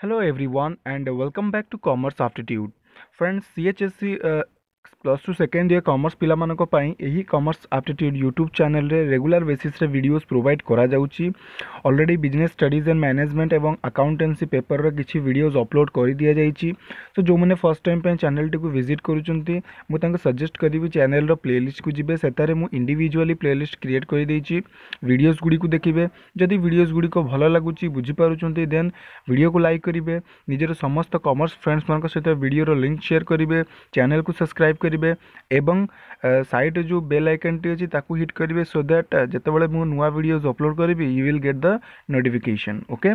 Hello everyone and welcome back to Commerce Aptitude. Friends, CHSC uh, plus two second year commerce pi commerce aptitude YouTube चेल regular basis videos provide करलरेडी business studies and management और accountancy paper रिच्छ videos upload कर दि जाइए so जो मैंने first time channel टी भिजिट कर सजेस्ट करी चेल प्लेलीस्ट को जी से मुझ इंडिजुआली प्लेलीस्ट क्रिएट कर देडियोज गुड़ी देखिए जदि भिडियोज गुड़िक भल लगुच बुझीपे देन भिड को लाइक करेंगे निजर समस्त कमर्स फ्रेंड्स मान सहित भिडर लिंक सेयर करेंगे चेल को सब्सक्राइब सब्सक्राइब करेंगे एवं जो बेल आइकन टी अच्छी हिट करेंगे सो दैट जितेबाला मु नुआ भिडज अपलोड करी you will get the notification okay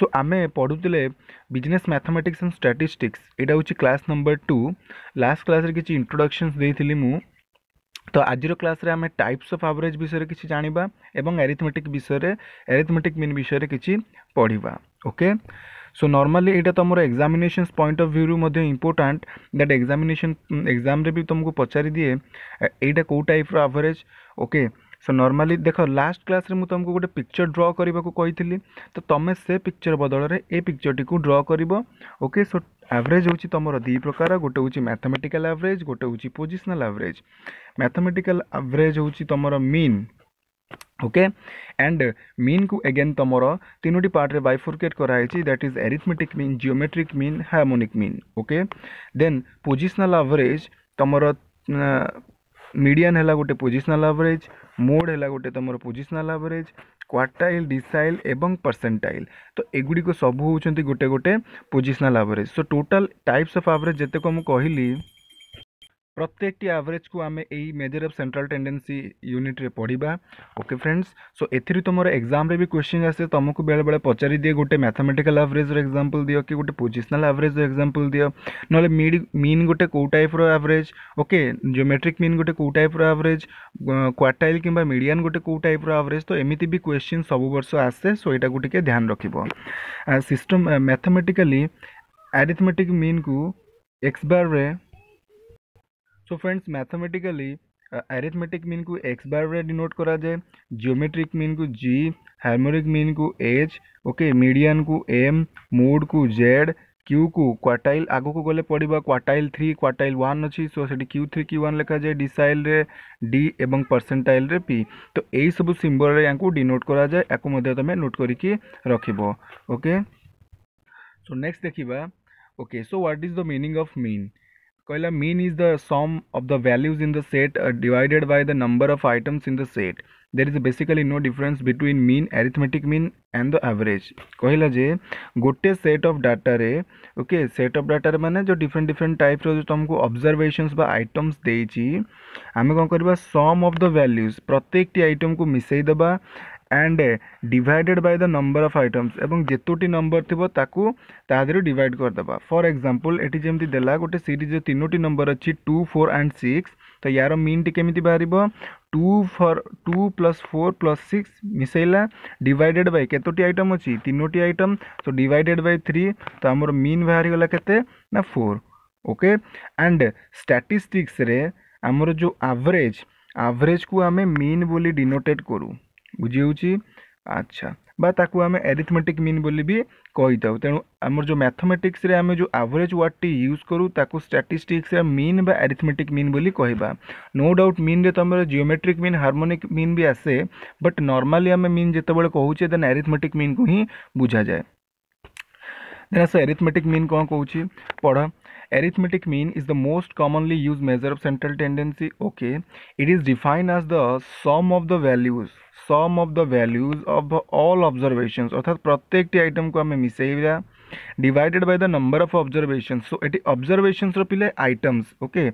so आम पढ़ुले बिजनेस मैथमेटिक्स एंड स्टाटिस्टिक्स यहाँ हूँ class number two last class किसी इंट्रोडक्शन देती मुझे ତ ଆଜିର କ୍ଲାସ୍ରେ ଆମେ ଟାଇପ୍ସ ଅଫ୍ ଆଭରେଜ୍ ବିଷୟରେ जानवा और ଏବଂ विषय ବିଷୟରେ मीन विषय ବିଷୟରେ କିଛି ପଢ଼ିବା ଓକେ সো ନର୍ମାଲି ଏଇଟା ତୁମର ଏକ୍ଜାମିନେସନ୍ସ ପଏଣ୍ଟ ଅଫ୍ ଭ୍ୟୁରୁ ମଧ୍ୟ ଇମ୍ପୋର୍ଟାଣ୍ଟ ଦ୍ୟାଟ୍ ଏକ୍ଜାମିନେସନ୍ ଏକ୍ଜାମ୍ରେ ବି ତୁମକୁ ପଚାରିଦିଏ ଏଇଟା କେଉଁ ଟାଇପ୍ର ଆଭରେଜ୍ ଓକେ ସୋ ନର୍ମାଲି ଦେଖ ଲାଷ୍ଟ କ୍ଲାସ୍ରେ ମୁଁ ତୁମକୁ ଗୋଟେ ପିକ୍ଚର ଡ୍ର କରିବାକୁ କହିଥିଲି ତ ତୁମେ ସେ ପିକ୍ଚର ବଦଳରେ ଏ ପିକ୍ଚରଟିକୁ ଡ୍ର କରିବ ଓକେ ସୋ ଆଭରେଜ୍ ହେଉଛି ତୁମର ଦୁଇ ପ୍ରକାର ଗୋଟେ ହେଉଛି ମ୍ୟାଥମେଟିକାଲ୍ ଆଭରେଜ୍ ଗୋଟେ ହେଉଛି ପୋଜିସନାଲ୍ ଆଭରେଜ୍ ମ୍ୟାଥମେଟିକାଲ୍ ଆଭରେଜ୍ ହେଉଛି ତୁମର ମିନ୍ ओके एंड मीन को अगेन तुम तीनो पार्ट रे बाइफोरकेट कराई that is arithmetic mean geometric mean harmonic mean okay then positional average तुम मीडियन है गोटे पोजिशनाल आवरेज मोड है गोटे तुम पोजिशनाल आवरेज क्वार्टाइल डिसाइल एवं परसेंटाइल तो एगुड़िक सब होती गोटे गोटे positional average so total types of average जितेक मुझे कहली প্রত্যেকটি ଆଭରେଜକୁ ଆମେ ଏଇ ମେଜର୍ ଅଫ୍ ସେଣ୍ଟ୍ରାଲ୍ ଟେଣ୍ଡେନ୍ସି ୟୁନିଟ୍ରେ ପଢ଼ିବା ଓକେ ଫ୍ରେଣ୍ଡସ୍ ସୋ ଏଥିରୁ ତୁମର ଏକ୍ଜାମ୍ରେ ବି କ୍ୱେଶ୍ଚିନ୍ ଆସେ ତୁମକୁ ବେଳେବେଳେ ପଚାରି ଦିଏ ଗୋଟେ ମ୍ୟାଥମେଟିକାଲ୍ ଆଭରେଜ୍ର ଏକ୍ଜାମ୍ପଲ୍ ଦିଅ କି ଗୋଟେ ପୋଜିସନାଲ୍ ଆଭରେଜ୍ର ଏକ୍ଜାମ୍ପଲ୍ ଦିଅ ନହେଲେ ମିଡ୍ ମିନ୍ ଗୋଟେ କେଉଁ ଟାଇପ୍ର ଆଭରେଜ୍ ଓକେ ଜିଓମେଟ୍ରିକ୍ ମିନ୍ ଗୋଟେ କେଉଁ ଟାଇପ୍ର ଆଭରେଜ୍ କ୍ୱାର୍ଟାଇଲ୍ କିମ୍ବା ମିଡ଼ିଆନ୍ ଗୋଟେ କେଉଁ ଟାଇପ୍ର ଆଭରେଜ୍ ତ ଏମିତି ବି କ୍ୱେଶ୍ଚିନ୍ ସବୁ ବର୍ଷ ଆସେ ସୋ ଏଇଟାକୁ ଟିକେ ଧ୍ୟାନ ରଖିବ ସିଷ୍ଟମ୍ ମ୍ୟାଥମେଟିକାଲି ଆରିଥମେଟିକ୍ ମିନ୍କୁ X ବାର୍ରେ so friends mathematically arithmetic mean को एक्स बार डिनोट कराए जियोमेट्रिक मीन को जी हार्मोनिक मीन को एच ओके मीडियन को एम मूड को जेड क्यू को आग को गले पड़ा क्वाटाइल थ्री क्वाटाइल वन अच्छी सो से क्यू थ्री क्यू वन जाए डिसाइल रे डी एवं परसेंटाइल रे पी तो यही सब सिम्बल या डिनोट कराए या तुम नोट करके रख ओके सो नेक्स्ट देखा okay so what is the meaning of mean Koila mean is the sum of the values in the set divided by the number of items in the set. There is basically no difference between mean, arithmetic mean and the average. कहला जे गोटे set of data रे okay set of data रे माने जो different different type रो जो तुमको observations बा आइटम्स देइची हमें कोन करबा सम ऑफ द वैल्यूज प्रत्येक टी आइटम को मिसई दबा and divided by the number of items ଏବଂ ଯେତୋଟି ନମ୍ବର ଥିବ ତାକୁ ତା ଦେହରୁ ଡିଭାଇଡ଼ କରିଦେବା ଫର୍ ଏକ୍ଜାମ୍ପଲ୍ ଏଠି ଯେମିତି ଦେଲା ଗୋଟେ ସିରିଜ୍ର ତିନୋଟି ନମ୍ବର ଅଛି ଟୁ ଫୋର୍ ଆଣ୍ଡ ସିକ୍ସ ତ ୟାର ମିନ୍ଟି କେମିତି ବାହାରିବ two for two plus four plus six ମିଶାଇଲା divided by କେତୋଟି ଆଇଟମ୍ ଅଛି ତିନୋଟି ଆଇଟମ୍ ତ ଡିଭାଇଡ଼େଡ଼ ବାଇ ଥ୍ରୀ ତ ଆମର ମିନ୍ ବାହାରିଗଲା କେତେ ନା ଫୋର୍ ଓକେ ଆଣ୍ଡ ଷ୍ଟାଟିଷ୍ଟିକ୍ସରେ ଆମର ଯେଉଁ ଆଭରେଜ ଆଭରେଜକୁ ଆମେ ମିନ୍ ବୋଲି ଡିନୋଟେଟ୍ କରୁ बुझे अच्छा बाकी आम एरीथमेटिक मीन बोली भी कही था तेणु आम जो मैथमेटिक्स आम जो आवरेज वार्ड टी यूज करूँ ताको स्टाटिस्टिक्स मीन बा एरीथमेटिक मीन बोली कह नो डाउट मीन तो तुम जिओमेट्रिक मीन हार्मोनिक मीन भी आसे बट नर्माली आम मीन जो कहे देन एरीथमेटिक मीन को ही बुझा जाए देना एरीथमेटिक मीन कौन कौन पढ़ arithmetic mean is the most commonly used measure of central tendency okay it is define as the sum of the values sum of the values of all observations अर्थात प्रत्येक item को आम miss divided by the number of observations so ये observations रो पिले items okay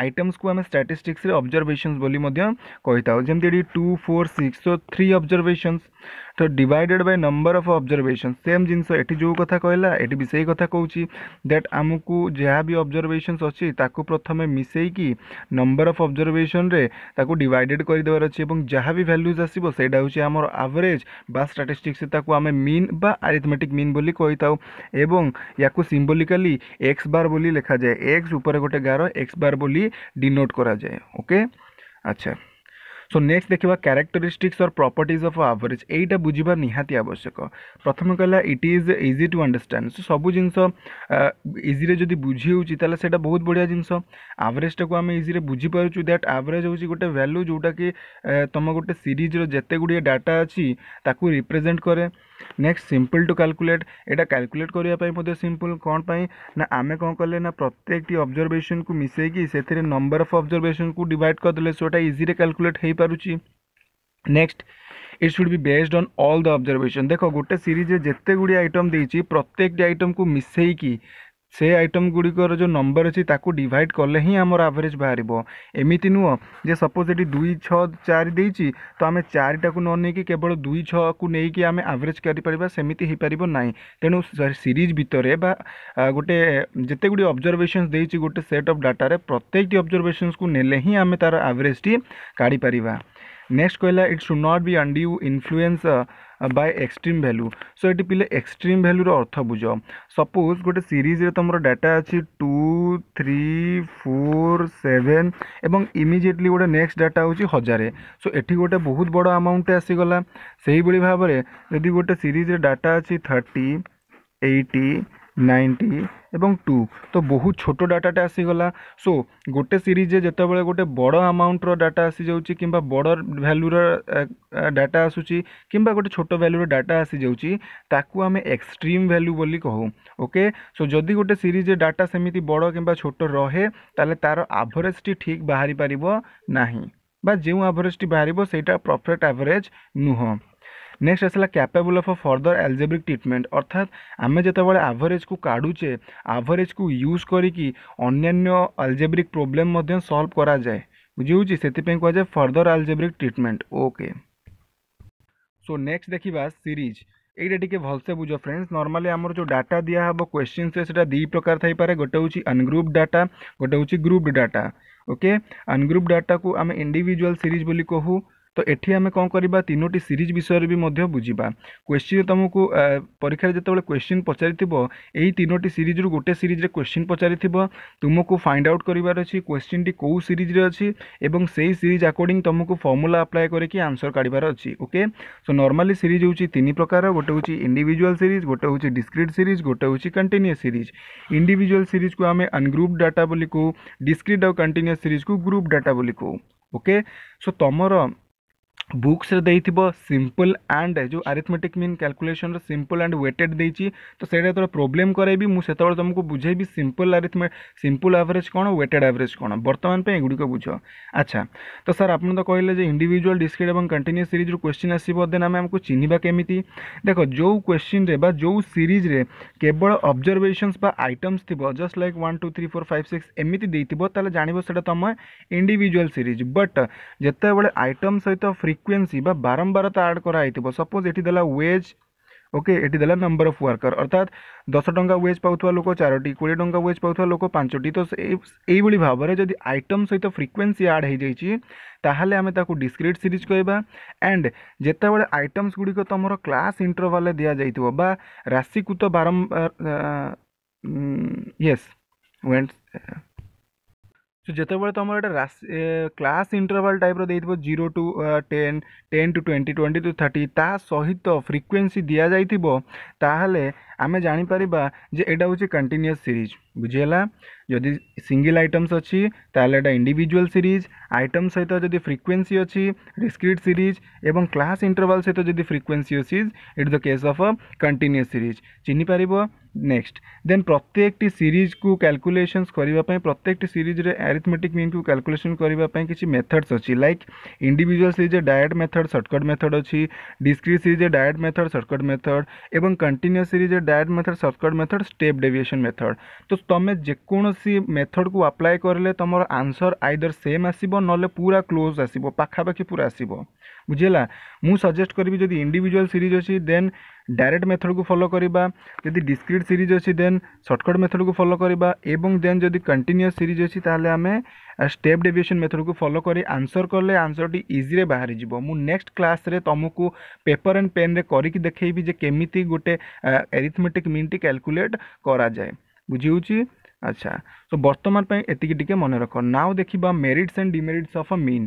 items को आम statistics रे observations बोली मध्य कहिताव जेंती 2 4 6 सो 3 ऑब्जर्वेशंस ତ divided by number of observation same ଜିନିଷ ଏଠି ଯେଉଁ କଥା କହିଲା ଏଠି ବି ସେଇ କଥା କହୁଛି ଦ୍ୟାଟ୍ ଆମକୁ ଯାହା ବି ଅବଜର୍ଭେସନ୍ସ ଅଛି ତାକୁ ପ୍ରଥମେ ମିଶାଇକି ନମ୍ବର ଅଫ୍ ଅବଜର୍ଭେସନ୍ରେ ତାକୁ ଡିଭାଇଡ଼େଡ଼ କରିଦେବାର ଅଛି ଏବଂ ଯାହା ବି ଭାଲ୍ୟୁଜ୍ ଆସିବ ସେଇଟା ହେଉଛି ଆମର ଆଭରେଜ୍ ବା ଷ୍ଟାଟିଷ୍ଟିକ୍ସ ତାକୁ ଆମେ ମିନ୍ ବା ଆରିଥମେଟିକ୍ ମିନ୍ ବୋଲି କହିଥାଉ ଏବଂ ୟାକୁ ସିମ୍ବୋଲିକାଲି ଏକ୍ସ ବାର୍ ବୋଲି ଲେଖାଯାଏ ଏକ୍ସ ଉପରେ ଗୋଟେ ଗାର ଏକ୍ସ ବାର୍ ବୋଲି ଡିନୋଟ୍ କରାଯାଏ ଓକେ ଆଚ୍ଛା সো নেক্সট ଦେଖିବା characteristics or properties of average ଏଇଟା ବୁଝିବା ନିହାତି ଆବଶ୍ୟକ ପ୍ରଥମେ କହିଲା it is easy to understand so ସବୁ ଜିନିଷ ଇଜିରେ ଯଦି ବୁଝି ହେଉଛି ତାହେଲେ ସେଇଟା ବହୁତ ବଢ଼ିଆ ଜିନିଷ ଆଭରେଜ୍ଟାକୁ ଆମେ ଇଜିରେ ବୁଝିପାରୁଛୁ ଦ୍ୟାଟ୍ ଆଭରେଜ୍ ହେଉଛି ଗୋଟେ ଭ୍ୟାଲ୍ୟୁ ଯେଉଁଟାକି ତୁମ ଗୋଟେ ସିରିଜ୍ର ଯେତେ ଗୁଡ଼ିଏ ଡାଟା ଅଛି ତାକୁ ରିପ୍ରେଜେଣ୍ଟ କରେ ନେକ୍ସଟ ସିମ୍ପଲ୍ ଟୁ କାଲକୁଲେଟ୍ ଏଇଟା କାଲକୁଲେଟ୍ କରିବା ପାଇଁ ମଧ୍ୟ ସିମ୍ପଲ୍ କ'ଣ ପାଇଁ ନା ଆମେ କ'ଣ କଲେ ନା ପ୍ରତ୍ୟେକଟି ଅବଜର୍ଭେସନକୁ ମିଶାଇକି ସେଥିରେ ନମ୍ବର ଅଫ୍ ଅବଜର୍ଭେସନକୁ ଡିଭାଇଡ଼ କରିଦେଲେ ସେଟା ଇଜିରେ କାଲକୁଲେଟ୍ ହେଇପାରୁଛି next it should be based on all the observation ଦେଖ ଗୋଟେ ସିରିଜରେ ଯେତେ ଗୁଡ଼ିଏ ଆଇଟମ୍ ଦେଇଛି ପ୍ରତ୍ୟେକଟି ଆଇଟମ୍କୁ ମିଶାଇକି ସେ ଆଇଟମ୍ ଗୁଡ଼ିକର ଯେଉଁ ନମ୍ବର ଅଛି ତାକୁ ଡିଭାଇଡ଼୍ କଲେ ହିଁ ଆମର ଆଭରେଜ୍ ବାହାରିବ ଏମିତି ନୁହଁ ଯେ ସପୋଜ୍ ଏଠି ଦୁଇ ଛଅ ଚାରି ଦେଇଛି ତ ଆମେ ଚାରିଟାକୁ ନ ନେଇକି କେବଳ ଦୁଇ ଛଅକୁ ନେଇକି ଆମେ ଆଭରେଜ୍ କରିପାରିବା ସେମିତି ହେଇପାରିବ ନାହିଁ ତେଣୁ ସିରିଜ୍ ଭିତରେ ବା ଗୋଟେ ଯେତେ ଗୁଡ଼ିଏ ଅବଜର୍ଭେସନ୍ସ ଦେଇଛି ଗୋଟେ ସେଟ୍ ଅଫ୍ ଡାଟାରେ ପ୍ରତ୍ୟେକଟି ଅବଜର୍ଭେସନ୍ସକୁ ନେଲେ ହିଁ ଆମେ ତା'ର ଆଭରେଜ୍ଟି କାଢ଼ିପାରିବା ନେକ୍ସଟ କହିଲା it should not be and you influence by extreme value so এটি পিলে এক্সট্রিম ভ্যালুর অর্থ বুঝ ସପୋଜ୍ ଗୋଟେ ସିରିଜ୍ରେ ତୁମର ଡାଟା ଅଛି ଟୁ ଥ୍ରୀ ଫୋର୍ ସେଭେନ୍ ଏବଂ ଇମିଡ଼ିଏଟଲି ଗୋଟେ ନେକ୍ସଟ ଡାଟା ହେଉଛି ହଜାରେ ସୋ ଏଠି ଗୋଟେ ବହୁତ ବଡ଼ ଆମାଉଣ୍ଟଟେ ଆସିଗଲା ସେହିଭଳି ଭାବରେ ଯଦି ଗୋଟେ ସିରିଜ୍ରେ ଡାଟା ଅଛି ଥାର୍ଟି ଏଇଟି ନାଇଣ୍ଟି ଏବଂ ଟୁ ତ ବହୁତ ଛୋଟ ଡାଟାଟା ଆସିଗଲା ସୋ ଗୋଟେ ସିରିଜ୍ରେ ଯେତେବେଳେ ଗୋଟେ ବଡ଼ ଆମାଉଣ୍ଟର ଡାଟା ଆସିଯାଉଛି କିମ୍ବା ବଡ଼ ଭ୍ୟାଲ୍ୟୁର ଡାଟା ଆସୁଛି କିମ୍ବା ଗୋଟେ ଛୋଟ ଭ୍ୟାଲ୍ୟୁର ଡାଟା ଆସିଯାଉଛି ତାକୁ ଆମେ ଏକ୍ସଟ୍ରିମ୍ ଭ୍ୟାଲ୍ୟୁ ବୋଲି କହୁ ଓକେ ସୋ ଯଦି ଗୋଟେ ସିରିଜ୍ରେ ଡାଟା ସେମିତି ବଡ଼ କିମ୍ବା ଛୋଟ ରହେ ତାହେଲେ ତା'ର ଆଭରେଜଟି ଠିକ୍ ବାହାରି ପାରିବ ନାହିଁ ବା ଯେଉଁ ଆଭରେଜଟି ବାହାରିବ ସେଇଟା ପରଫେକ୍ଟ ଆଭରେଜ ନୁହଁ नेक्स्ट आसा capable of further algebraic treatment अर्थात आम जो आभरेज को काढ़ुचे आभरेज को यूज करजेब्रिक प्रोब्लेम सल्व कराए बुझे से क्या further algebraic treatment okay so next देखा सीरीज यहीटा टी से बुझ फ्रेंड्स नर्माली आम जो डाटा दिया हम क्वेश्चन से दी प्रकार थी पाए गोटे अनग्रुप डाटा गोटे हूँ group data okay ungroup data को आम इंडिजुआल सीरीज बोली कहू তো এটি আমি কম করা তিনোটি সিরিজ বিষয়ে বি বুঝবা কোশ্চিন তুমি পরীক্ষার যেতবে কোশ্চিন পচারি এই তিনোটি সিরিজর গোটে সিরিজরে কোশ্চিন পচারি তুমি ফাইন্ড আউট করবার অছি কোশ্চিনটি কেউ সিরিজরে অছি এবং সেই সিরিজ আকর্ডিং তুমি ফর্মুলা আপ্লাই করি আনসর কাড়বার অছি ওকে সো নর্মালি সিরিজ হচ্ছে তিন প্রকার গোটে হচ্ছে ইন্ডিভিজুয়াল সিরিজ গোটে হচ্ছে ডিসক্রিট সিরিজ গোটে হচ্ছে কন্টিনিউস সিরিজ ইন্ডিভিজুয়াল সিরিজ को आम अनग्रुप डाटा बोली कहू डिस्क्रिट आउ कंटिन्यूस सीरीज को ग्रुप डाटा बोली कहू ओके सो तुमर ବୁକ୍ସରେ ଦେଇଥିବ ସିମ୍ପଲ୍ ଆଣ୍ଡ ଯେଉଁ ଆରିଥମେଟିକ୍ ମିନ୍ କ୍ୟାଲକୁଲେସନ୍ର ସିମ୍ପଲ୍ ଆଣ୍ଡ ୱେଟେଡ଼ ଦେଇଛି ତ ସେଇଟା ଯେତେବେଳେ ପ୍ରୋବ୍ଲେମ୍ କରାଇବି ମୁଁ ସେତେବେଳେ ତୁମକୁ ବୁଝେଇବି ସିମ୍ପଲ୍ ଆରିଥମେ ସିମ୍ପଲ୍ ଆଭରେଜ୍ କ'ଣ ୱେଟେଡ଼ ଆଭରେଜ୍ କ'ଣ ବର୍ତ୍ତମାନ ପାଇଁ ଏଗୁଡ଼ିକ ବୁଝ ଆଚ୍ଛା ତ ସାର୍ ଆପଣ ତ କହିଲେ ଯେ ଇଣ୍ଡିଭିଜୁଆଲ୍ ଡିସ୍କ୍ରିଟ୍ ଏବଂ କଣ୍ଟିନ୍ୟୁସ୍ ସିରିଜ୍ରୁ କ୍ୱେଶ୍ଚିନ୍ ଆସିବ ଦେନ୍ ଆମେ ଆମକୁ ଚିହ୍ନିବା କେମିତି ଦେଖ ଯେଉଁ କ୍ୱେଶ୍ଚିନ୍ରେ ବା ଯେଉଁ ସିରିଜ୍ରେ କେବଳ ଅବଜର୍ଭେସନ୍ସ ବା ଆଇଟମ୍ସ ଥିବ just like one two three four five six ଏମିତି ଦେଇଥିବ ତାହେଲେ ଜାଣିବ ସେଇଟା ତୁମ ଇଣ୍ଡିଭିଜୁଆଲ୍ ସିରିଜ୍ ବଟ୍ ଯେତେବେଳେ ଆଇଟମ୍ ସହିତ ଫ୍ରି ফ্রিকুয়েন্সি বা বারম্বারতা আড করা হয়েছিল সপোজ এটি দেলা ওয়েজ ওকে এটি দেলা নম্বর অফ ওয়ার্কর অর্থাৎ দশ টঙ্কা ওয়েজ পাওয়া লোক চারোটি কোড়ি টঙ্কা ওয়েজ পাওয়া লোক পাঁচটি তো এইভাবে ভাবে যদি আইটম সহিত ফ্রিকুয়েন্সি আড হয়ে যাই তাহলে আমি তাকে ডিসক্রিট সিরিজ কহবা এন্ড যেতবে আইটমস গুড়িক তোমার ক্লাস ইন্টরভালে দিয়া যাই বা রাশিকৃত বারম্বার ইয়েস ওয়েন্ট ଯେତେବେଳେ ତୁମର ଏଇଟା କ୍ଲାସ୍ ଇଣ୍ଟରଭାଲ୍ ଟାଇପ୍ର ଦେଇଥିବ zero to ten ten to twenty twenty to thirty ତା ସହିତ ଫ୍ରିକ୍ୱେନ୍ସି ଦିଆଯାଇଥିବ ତାହେଲେ आम जापर जे एटा हूँ कंटिन्यूस सीरीज बुझेगा जदि सिंगल आइटम्स अच्छी ताल एटा इंडिविजुआल सीरीज आइटम सहित जदि फ्रिक्वेन्सी अच्छी डिस्क्रिट सीरीज एवं क्लास इंटरवाल सहित जदि फ्रिक्वेन्सी अच्छी it the case of a continuous series चिन्ह पार नेक्स्ट देन प्रत्येक सीरीज को कैलकुलेशंस करने प्रत्येक सीरीज रे एरिथमेटिक मीन को कैलकुलेशन करने किसी मेथड्स अच्छी like individual series direct method shortcut method अच्छी discrete series direct method shortcut method और continuous series direct that method shortcut method step deviation method ତ ତୁମେ ଯେକୌଣସି मेथड ଆପ୍ଲାଏ କରିଲେ ତୁମର ଆନ୍ସର୍ ଆଇଦର୍ ସେମ୍ ଆସିବ ନହେଲେ ପୁରା କ୍ଲୋଜ୍ ଆସିବ ପାଖାପାଖି ପୁରା ଆସିବ ବୁଝିହେଲା ମୁଁ ସଜେଷ୍ଟ କରିବି ଯଦି ଇଣ୍ଡିଭିଜୁଆଲ୍ ସିରିଜ୍ ଅଛି ଦେନ୍ ଡାଇରେକ୍ଟ ମେଥଡ଼କୁ ଫଲୋ କରିବା ଯଦି ଡିସ୍କ୍ରିଟ୍ ସିରିଜ୍ ଅଛି ଦେନ୍ ସର୍ଟକଟ୍ ମେଥଡ଼କୁ ଫଲୋ କରିବା ଏବଂ ଦେନ୍ ଯଦି କଣ୍ଟିନ୍ୟୁଅସ୍ ସିରିଜ୍ ଅଛି ତାହେଲେ ଆମେ ଷ୍ଟେପ୍ ଡେଭିଏସନ୍ ମେଥଡ଼କୁ ଫଲୋ କରି ଆନ୍ସର୍ କଲେ ଆନ୍ସର୍ଟି ଇଜିରେ ବାହାରିଯିବ ମୁଁ ନେକ୍ସଟ କ୍ଲାସ୍ରେ ତୁମକୁ ପେପର୍ ଆଣ୍ଡ ପେନ୍ରେ କରିକି ଦେଖେଇବି ଯେ କେମିତି ଗୋଟେ ଏରିଥମେଟିକ୍ ମିନ୍ଟି କ୍ୟାଲକୁଲେଟ୍ କରାଯାଏ ବୁଝି ହେଉଛି ଆଚ୍ଛା ତ ବର୍ତ୍ତମାନ ପାଇଁ ଏତିକି ଟିକେ ମନେ ରଖ ନାଉ ଦେଖିବା merits and demerits of a mean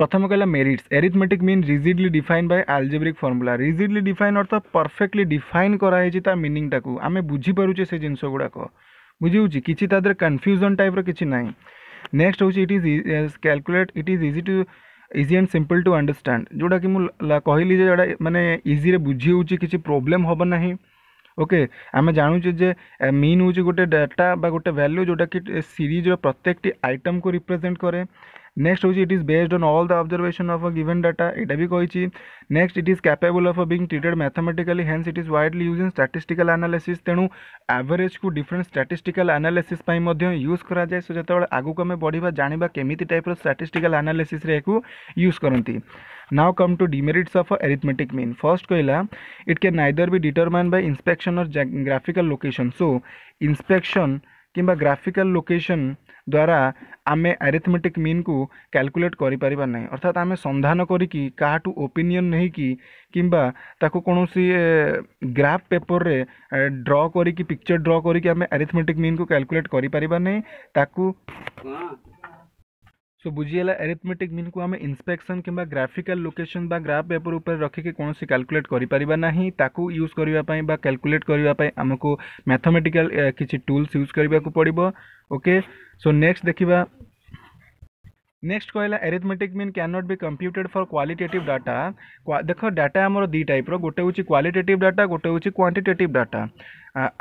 প্রথম কহিলা merits arithmetic mean rigidly define by algebraic formula rigidly define অর্থ পরফেক্টলি ডিফাইন করা হয়েছে তা মিনিংটা আমি বুঝিপারুছে সে জিনিস গুড়াক বুঝিহচ্ছে কিছু তাদের কনফ্যুজন টাইপর কিছু নাই নেক্সট হচ্ছে it is calculate it is easy to easy and simple to understand ଯେଉଁଟାକି ମୁଁ କହିଲି ଯେ ଯେଉଁଟା ମାନେ ଇଜିରେ ବୁଝି ହେଉଛି କିଛି ପ୍ରୋବ୍ଲେମ୍ ହେବ ନାହିଁ ଓକେ ଆମେ ଜାଣୁଛେ ଯେ ମିନ୍ ହେଉଛି ଗୋଟେ ଡାଟା ବା ଗୋଟେ ଭ୍ୟାଲ୍ୟୁ ଯେଉଁଟାକି ସିରିଜ୍ର ପ୍ରତ୍ୟେକଟି ଆଇଟମ୍କୁ ରିପ୍ରେଜେଣ୍ଟ କରେ नेक्स्ट हूँ it is based on all the observation of a given data एटा भी कही next it is capable of being treated mathematically hence it is widely use in statistical analysis तेणु आभरेज को डिफरेन्ट स्टाटिस्टिकाल आनालीसीस् यूज कराए सो जो आगे आम बढ़ा जाना केमी टाइप स्टाटिस्टिकाल आनालीसीस यूज करती now come to demerits of arithmetic mean first कहला इट कैन नाइदर भी डिटरमाइन बाय इंस्पेक्शन और ग्राफिकल लोकेशन सो इंस्पेक्शन कि ग्राफिकाल लोकेशन द्वारा आम आरेथमेटिक मीन को अर्थात आम संधान करी का ओपिनियन नहीं कि कौन सी ग्राफ पेपर में ड्र कर पिक्चर ड्र करें आरेथमेटिक मीन को क्याकुलेट करें ताकू सो बुझीगला एरिथमेटिक मीन को आम इन्स्पेक्शन कि ग्राफिकाल लोकेशन ग्राफ पेपर उपर रखिक कौन क्याकुलेट करें यूज करने क्याकुलेट करने आमको मैथमेटिकाल किसी टूल्स यूज करने को पड़ो ओके सो नेक्स्ट देखा नेक्स्ट कहला arithmetic mean can not be computed for qualitative data देख डाटा आम दुई टाइप्र गोटे क्वाटेट डाटा गोटे हूँ क्वांटिटेटिव डाटा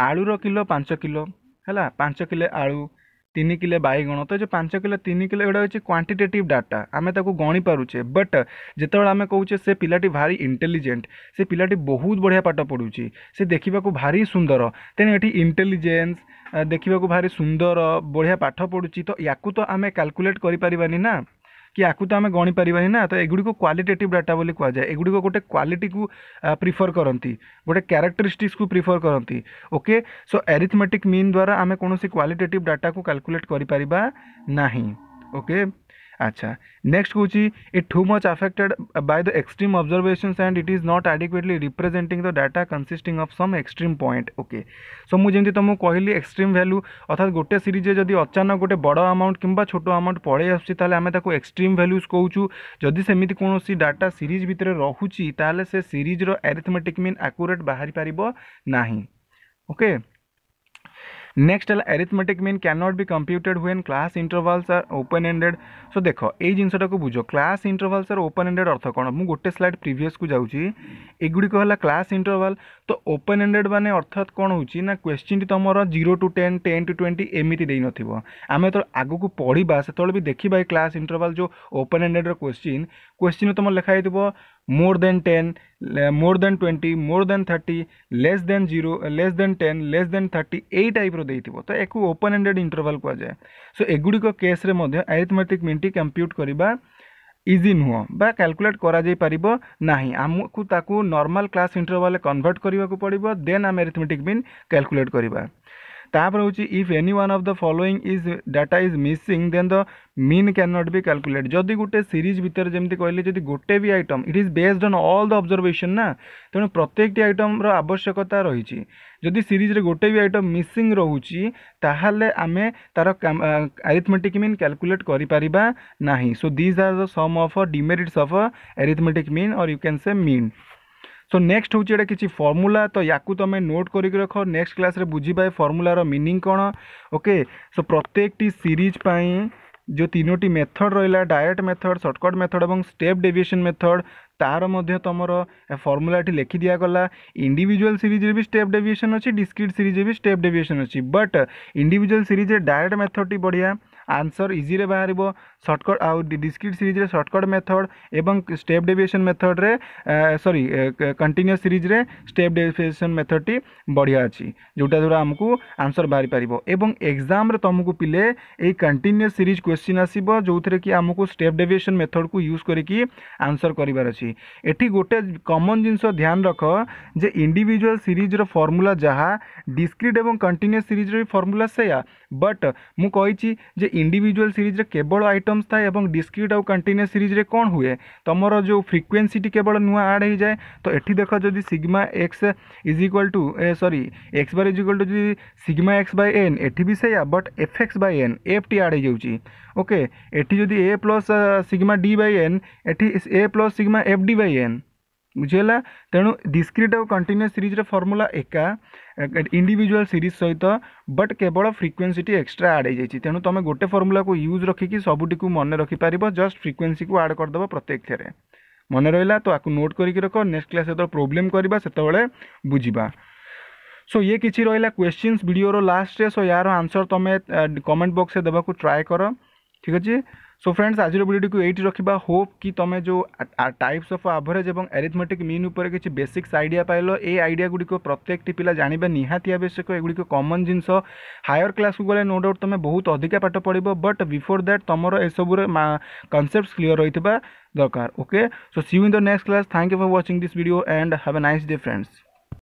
आलुर को पांच किलो है पांच किलो आलू ତିନି କିଲୋ ବାଇଗଣ ତ ଯେଉଁ ପାଞ୍ଚ କିଲୋ ତିନି କିଲୋ ଏଗୁଡ଼ା ହେଉଛି କ୍ୱାଣ୍ଟିଟେଟିଭ୍ ଡାଟା ଆମେ ତାକୁ ଗଣି ପାରୁଛେ ବଟ୍ ଯେତେବେଳେ ଆମେ କହୁଛେ ସେ ପିଲାଟି ଭାରି ଇଣ୍ଟେଲିଜେଣ୍ଟ ସେ ପିଲାଟି ବହୁତ ବଢ଼ିଆ ପାଠ ପଢ଼ୁଛି ସେ ଦେଖିବାକୁ ଭାରି ସୁନ୍ଦର ତେଣୁ ଏଠି ଇଣ୍ଟେଲିଜେନ୍ସ ଦେଖିବାକୁ ଭାରି ସୁନ୍ଦର ବଢ଼ିଆ ପାଠ ପଢ଼ୁଛି ତ ୟାକୁ ତ ଆମେ କାଲକୁଲେଟ୍ କରିପାରିବାନି ନା कि आपको तो आम गणीपर ना तो एगुड़ी क्वाटेटिव डाटा बोली कहुए एगुड़ी गोटे क्वाटी को प्रिफर करती गोटे क्यारेक्टरीस्टिक्स को प्रिफर करती ओके सो एरीथमेटिक मीन द्वारा आम कौन क्वाटेट डाटा को क्याकुलेट करना ओके अच्छा नेक्स्ट कौन it too much affected by the extreme observation and it is not adequately representing the data consisting of some extreme point okay so मुझे तुमको कहली एक्सट्रीम भैल्यू अर्थात गोटे सीरीज जदि अचानक गोटे बड़ आमाउंट कि छोट आमाउंट पलि आम एक्सट्रीम भैल्यूज कौ जदि सेमती कौन डाटा सीरीज भितर रोचे से सीरीज्र एरिथमेटिक मीन आकुरेट बाहरी पार ना ओके okay? नेक्स्ट है arithmetic mean can not be computed हुए class intervals are open ended so देख यही जिनटा बुझ class intervals are open ended अर्थ कौन मुझे गोटे स्लाइड प्रिभस को जाऊँगी एगुड़िक है क्लास इंटरवाल তো ওপেন এন্ডেড মানে অর্থাৎ কোণ হচ্ছে না কোশ্চিনটি তোমার zero to ten ten to twenty এমিতি দেই নথিব আমি যেত আগুকু পড়া সেতবে বি দেখিবা এই ক্লাস ইন্টরভাল যে ওপেন এন্ডেডর কোশ্চিন কোশ্চিন তোমার লেখা হইব more than ten more than twenty more than thirty less than zero less than ten less than thirty এই টাইপ্র দেইথিব তো একু ওপেন এন্ডেড ইন্টরভাল কুয়া যায় সো এগুড়িক কেস্রে মধ্যে আরিথমেটিক মিনটি কম্প্ୟୁଟ୍ କରିବା ଇଜି ନୁହଁ ବା କ୍ୟାଲକୁଲେଟ୍ କରାଯାଇପାରିବ ନାହିଁ ଆମକୁ ତାକୁ ନର୍ମାଲ୍ କ୍ଲାସ୍ ଇଣ୍ଟରଭାଲ୍ରେ କନଭର୍ଟ କରିବାକୁ ପଡ଼ିବ ଦେନ୍ ଆମେ ଏରିଥମେଟିକ୍ ମିନ୍ କ୍ୟାଲକୁଲେଟ୍ କରିବା ତାପରେ ହେଉଛି if any one of the following is data is missing then the mean can not be calculate ଯଦି ଗୋଟେ ସିରିଜ୍ ଭିତରେ ଯେମିତି କହିଲେ ଯଦି ଗୋଟେ ବି item it is based on all the observation ନା ତେଣୁ ପ୍ରତ୍ୟେକଟି ଆଇଟମ୍ର ଆବଶ୍ୟକତା ରହିଛି ଯଦି ସିରିଜ୍ରେ ଗୋଟେ ବି ଆଇଟମ୍ ମିସିଂ ରହୁଛି ତାହେଲେ ଆମେ ତା'ର ଆରିଥମେଟିକ୍ ମିନ୍ କ୍ୟାଲକୁଲେଟ୍ କରିପାରିବା ନାହିଁ so these are the some of demerits of arithmetic mean or you can say mean so next हूँ ये किसी फर्मूला तो या तुम नोट कर रख नेक्स्ट क्लास बुझा फर्मूलार मिनिंग कौन ओके सो प्रत्येक सीरीज जो तीनो मेथड रहा डायरेक्ट मेथड सर्टकट मेथड और स्टेप डेविएसन मेथड तार तुमर फर्मूलाटी लिखि दिगला इंडिजुआल सीरीज भी स्टेप डेविएसन अच्छी डिस्क्रिट सीरीज भी स्टेप डेविएसन अच्छी but individual series direct method T बढ़िया आंसर इजी बाहर सर्टकट आउ डिस्क्रिट सीरीज रे सर्टकट मेथड एवं स्टेप डेविएशन मेथड रे सॉरी कंटिन्यूस सीरीज रे स्टेप डेविएशन मेथड टी बढ़िया अछि जोटा द्वारा हमकु आंसर बाहरी पार एवं एग्जाम रे तुमको पिले ए कंटिन्यूस सीरीज क्वेश्चन आसीबो जोथिरे कि आमको स्टेप डेविएशन मेथड को यूज करके आंसर करिवार अछि एठी गोटे कॉमन जिंस ध्यान रख जे इंडिविजुअल सीरीज रो फार्मूला जहा डिस्क्रिट एवं कंटिन्यूस सीरीज रो फार्मूला सेया बट मु कहि जे ଇଣ୍ଡିଭିଜୁଆଲ୍ ସିରିଜ୍ରେ କେବଳ ଆଇଟମ୍ସ ଥାଏ ଏବଂ ଡିସ୍କ୍ରିଟ୍ ଆଉ କଣ୍ଟିନ୍ୟୁସ୍ ସିରିଜ୍ରେ କ'ଣ ହୁଏ ତୁମର ଯେଉଁ ଫ୍ରିକ୍ୱେନ୍ସିଟି କେବଳ ନୂଆ ଆଡ଼୍ ହେଇଯାଏ ତ ଏଠି ଦେଖ ଯଦି sigma x is equal to sorry x bar is equal to ଯଦି ସିଗ୍ମା ଏକ୍ସ ବାଇ ଏନ୍ ଏଠି ବି ସେଇଆ but f x by n f t add ହେଇଯାଉଛି ଓକେ ଏଠି ଯଦି a plus sigma d by n ଏଠି a plus sigma f d by n ବୁଝିହେଲା ତେଣୁ ଡିସ୍କ୍ରିଟ୍ ଆଉ କଣ୍ଟିନ୍ୟୁସ୍ ସିରିଜ୍ର ଫର୍ମୁଲା ଏକା ইଣ୍ଡିଭିଜୁଆଲ ସିରିଜ୍ ସହିତ ବଟ୍ କେବଳ ଫ୍ରିକ୍ୱେନ୍ସିଟି ଏକ୍ସଟ୍ରା ଆଡ଼୍ ହେଇଯାଇଛି ତେଣୁ ତୁମେ ଗୋଟେ ଫର୍ମୁଲାକୁ ୟୁଜ୍ ରଖିକି ସବୁଟିକୁ ମନେ ରଖିପାରିବ ଜଷ୍ଟ ଫ୍ରିକ୍ୱେନ୍ସିକୁ ଆଡ଼୍ କରିଦେବ ପ୍ରତ୍ୟେକଥିରେ ମନେ ରହିଲା ତ ଆକୁ ନୋଟ୍ କରିକି ରଖ ନେକ୍ସଟ କ୍ଲାସ୍ ଯେତେବେଳେ ପ୍ରୋବ୍ଲେମ୍ କରିବା ସେତେବେଳେ ବୁଝିବା सो so, ये किसी रहा क्वेश्चन भिडियो लास्ट रे सो so, यार आंसर तुम कमेंट बक्स देवा ट्राए कर ठीक अच्छे सो फ्रेंड्स आज भिडियो को ये रखा होप कि तुम्हें जो टाइप्स अफ आभरेज और एरिथमेटिक मीन उपर किसी बेसिक्स आइडिया पाइल ये आइडिया गुड़िक प्रत्येक पिला जाना निहाती आवश्यक एगुड़ी कमन जिनस हायर क्लास को गले नो डाउट तुम बहुत अधिका पाठ पढ़ बट बिफोर दैट तुम एसबूर कनसेप्ट क्लीयर रही दरकार okay so see you in the next class thank you for watching this video and have a nice day friends